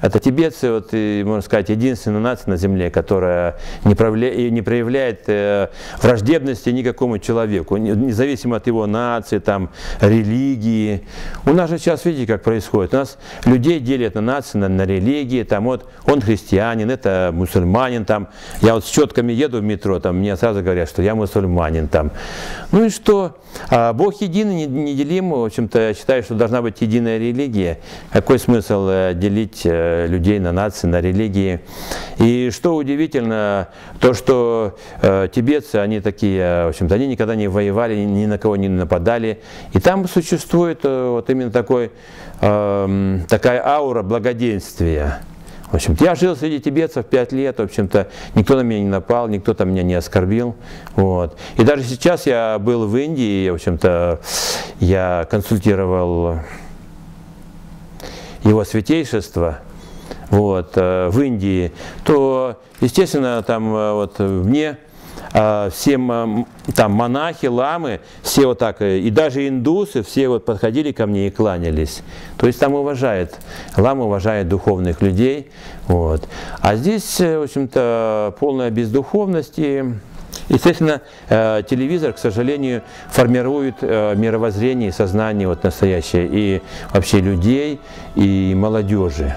это тибетцы, вот, и, можно сказать, единственная нация на Земле, которая не, проявля, не проявляет э, враждебности никакому человеку, независимо от его нации, там, религии. У нас же сейчас, видите, как происходит. У нас людей делят на нации, на, на религии. Там, вот, он христианин, это мусульманин. Там. Я вот с четками еду в метро, там, мне сразу говорят, что я мусульманин. Там. Ну и что? А Бог единый, неделим. В общем-то, я считаю, что должна быть единая религия. Какой смысл э, делить э, людей на нации, на религии? И что удивительно, то, что э, тибетцы, они такие, в общем-то, они никогда не воевали, ни на кого не нападали. И там существует вот именно такой, э, такая аура благоденствия. В общем-то, я жил среди тибетцев пять лет, в общем-то, никто на меня не напал, никто там меня не оскорбил. Вот. И даже сейчас я был в Индии, в общем-то, я консультировал его святейшество, вот, э, в Индии, то, естественно, там э, вот мне а, все там монахи, ламы, все вот так, э, и даже индусы, все вот подходили ко мне и кланялись. То есть там уважает, лама уважает духовных людей. Вот. А здесь, э, в общем-то, полная бездуховность и Естественно, э, телевизор, к сожалению, формирует мировоззрение и сознание вот настоящее и вообще людей, и молодежи.